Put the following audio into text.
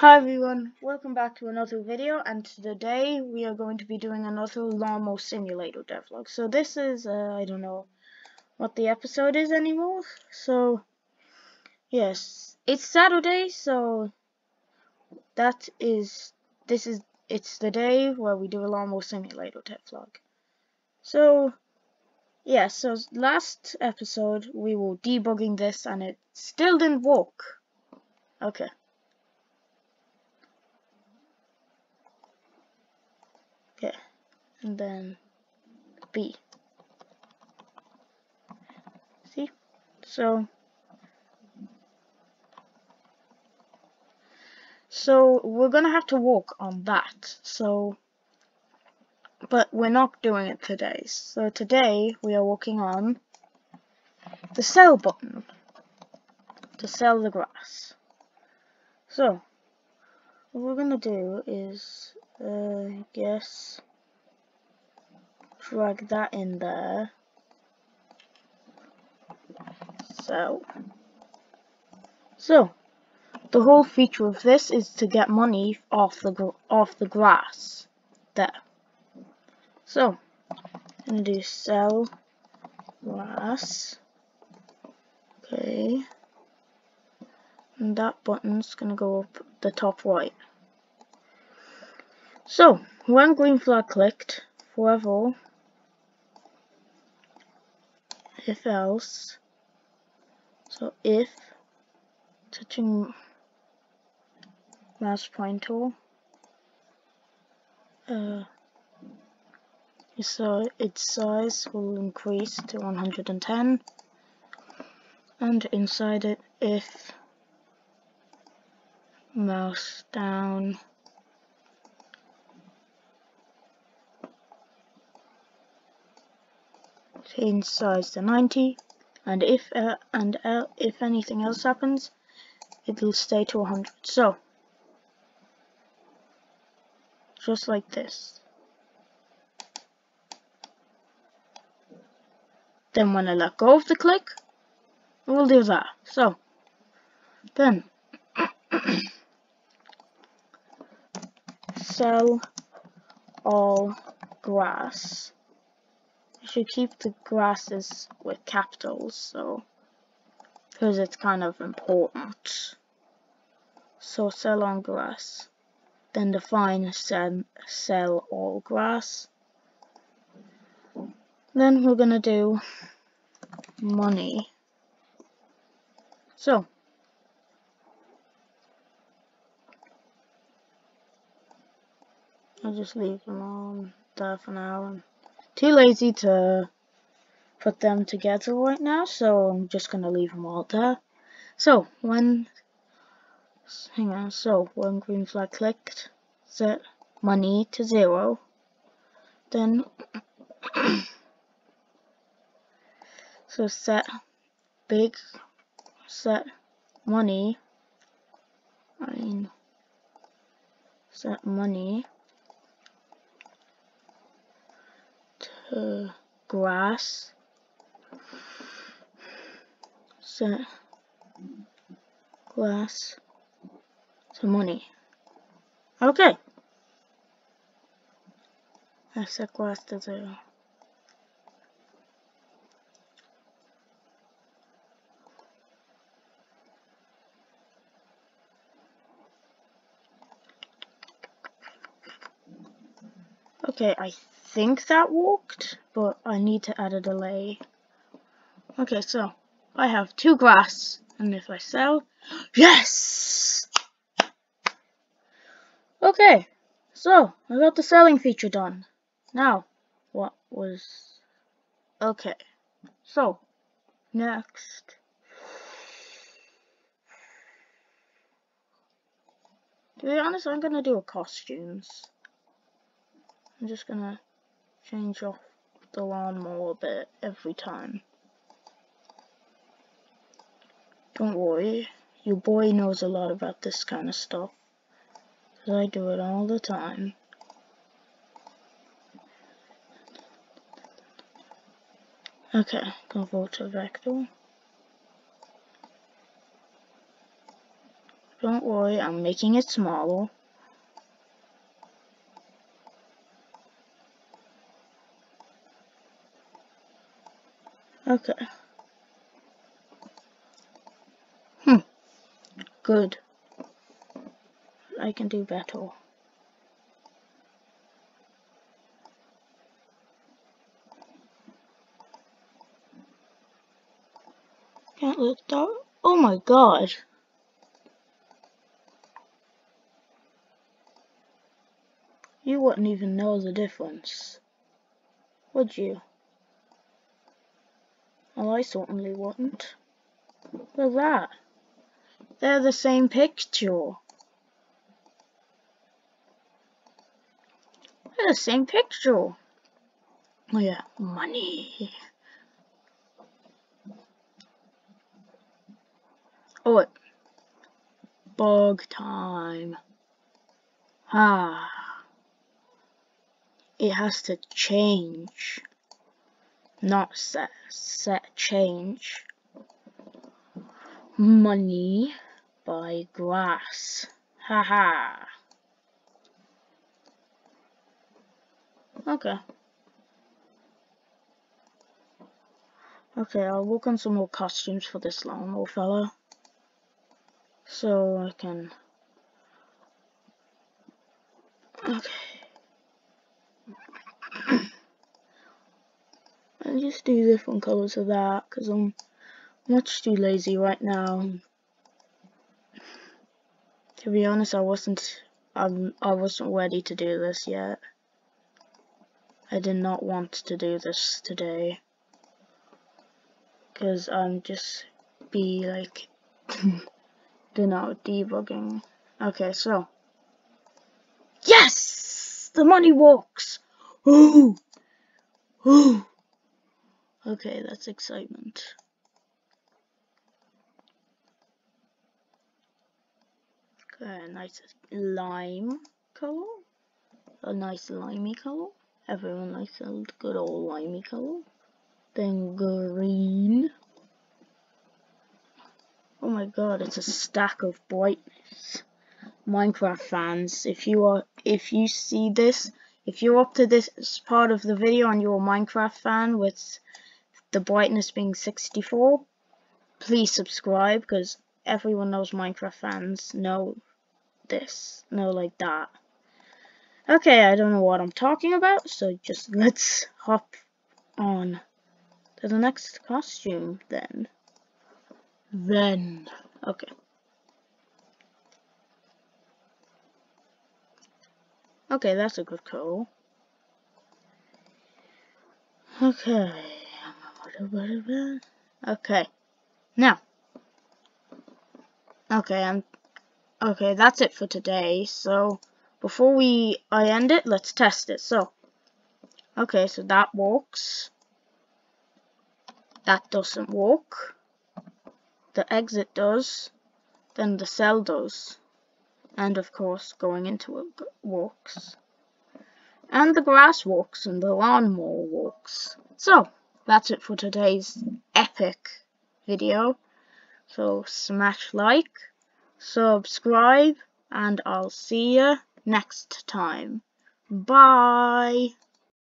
Hi everyone, welcome back to another video and today we are going to be doing another Lawnmower Simulator devlog. So this is, uh, I don't know what the episode is anymore, so yes, it's Saturday so that is, this is, it's the day where we do a Lawnmower Simulator devlog. So, yeah, so last episode we were debugging this and it still didn't work. Okay. Okay, and then B. See? So, so we're gonna have to walk on that. So, but we're not doing it today. So today we are walking on the sell button to sell the grass. So, what we're gonna do is uh, I guess drag that in there. So, so the whole feature of this is to get money off the off the grass there. So, I'm gonna do sell grass. Okay, and that button's gonna go up the top right. So, when green flag clicked, forever, if else, so if. Touching mouse pointer, uh, so its size will increase to 110 and inside it if. Mouse down change size to 90 and if uh, and uh, if anything else happens it'll stay to 100 so just like this. Then when I let go of the click we'll do that. So then sell all grass should keep the grasses with capitals, so because it's kind of important. So sell on grass. Then define sell, sell all grass. Then we're gonna do money. So I'll just leave them on there for now too lazy to put them together right now, so I'm just gonna leave them all there. So when hang on, so when green flag clicked, set money to zero, then so set big set money. I mean set money uh, grass, set glass, some money. Okay. I set glass to zero. Okay, I think that worked, but I need to add a delay. Okay, so I have two grass, and if I sell, yes! Okay, so I got the selling feature done. Now, what was, okay, so next. To be honest, I'm gonna do a costumes. I'm just gonna change off the lawnmower a bit every time. Don't worry, your boy knows a lot about this kind of stuff. Cause I do it all the time. Okay, go to vector. Don't worry, I'm making it smaller. Okay. Hmm. Good. I can do better. Can't let that. Oh my god. You wouldn't even know the difference. Would you? Well, I certainly wouldn't. Look at that. They're the same picture. They're the same picture. Oh yeah, money. Oh, wait. Bug time. Ah. It has to change. Not set, set change. Money by grass. Haha. Okay. Okay, I'll work on some more costumes for this long old fella so I can okay I'll just do different colors of that because I'm much too lazy right now to be honest I wasn't I'm, I wasn't ready to do this yet I did not want to do this today because I'm just be like do not debugging. Okay, so. Yes! The money works! Ooh! Ooh! Okay, that's excitement. Okay, a nice lime color. A nice limey color. Everyone likes a good old limey color. Then green. Oh my god, it's a stack of brightness. Minecraft fans, if you are if you see this, if you're up to this part of the video and you're a Minecraft fan with the brightness being 64, please subscribe because everyone knows Minecraft fans know this, know like that. Okay, I don't know what I'm talking about, so just let's hop on to the next costume then. Then, okay. Okay, that's a good call. Okay. Okay. Now. Okay, I'm okay, that's it for today. So before we I end it, let's test it. So okay, so that works. That doesn't work the exit does, then the sell does, and of course going into it walks. And the grass walks and the lawnmower walks. So, that's it for today's epic video. So smash like, subscribe, and I'll see you next time. Bye!